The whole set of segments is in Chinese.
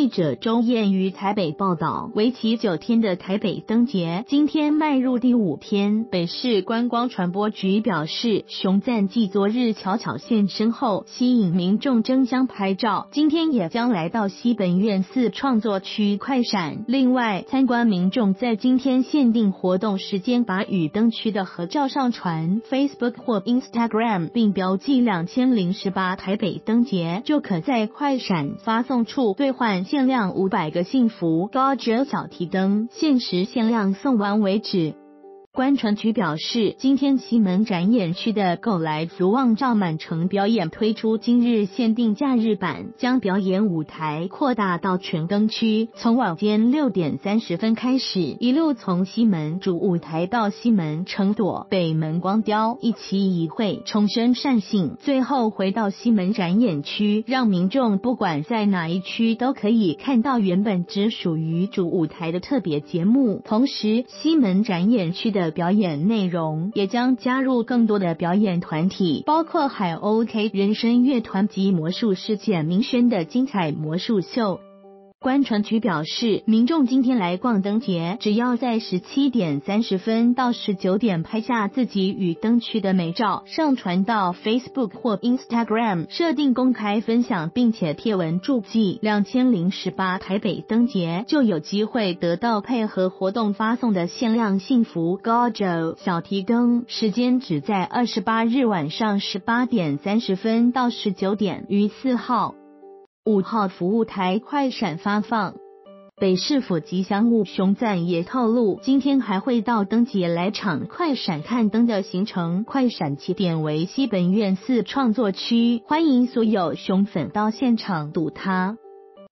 记者周燕于台北报道，为期九天的台北灯节今天迈入第五天。北市观光传播局表示，熊赞继昨日巧巧现身后，吸引民众争相拍照，今天也将来到西本院寺创作区快闪。另外，参观民众在今天限定活动时间，把与灯区的合照上传 Facebook 或 Instagram，并标记两千零十八台北灯节，就可在快闪发送处兑换限量五百个幸福高折小提灯，限时限量送完为止。观传局表示，今天西门展演区的“狗来福旺照满城”表演推出今日限定假日版，将表演舞台扩大到全灯区，从晚间六点三十分开始，一路从西门主舞台到西门城垛、北门光雕一期一会，重申善信，最后回到西门展演区，让民众不管在哪一区都可以看到原本只属于主舞台的特别节目。同时，西门展演区的的表演内容也将加入更多的表演团体，包括海鸥 K 人声乐团及魔术师简明轩的精彩魔术秀。观传局表示，民众今天来逛灯节，只要在十七点三十分到十九点拍下自己与灯区的美照，上传到 Facebook 或 Instagram，设定公开分享，并且贴文注记“两千零十八台北灯节”，就有机会得到配合活动发送的限量幸福 g o j o 小提灯。时间只在二十八日晚上十八点三十分到十九点，于四号。五号服务台快闪发放，北市府吉祥物熊赞也透露，今天还会到灯节来场快闪看灯的行程。快闪起点为西本院寺创作区，欢迎所有熊粉到现场堵他。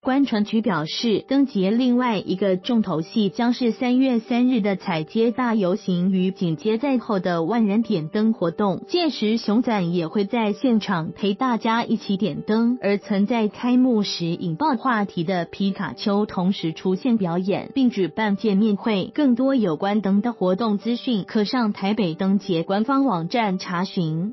观传局表示，灯节另外一个重头戏将是三月三日的彩街大游行与紧接在后的万人点灯活动。届时，熊仔也会在现场陪大家一起点灯。而曾在开幕时引爆话题的皮卡丘同时出现表演，并举办见面会。更多有关灯的活动资讯，可上台北灯节官方网站查询。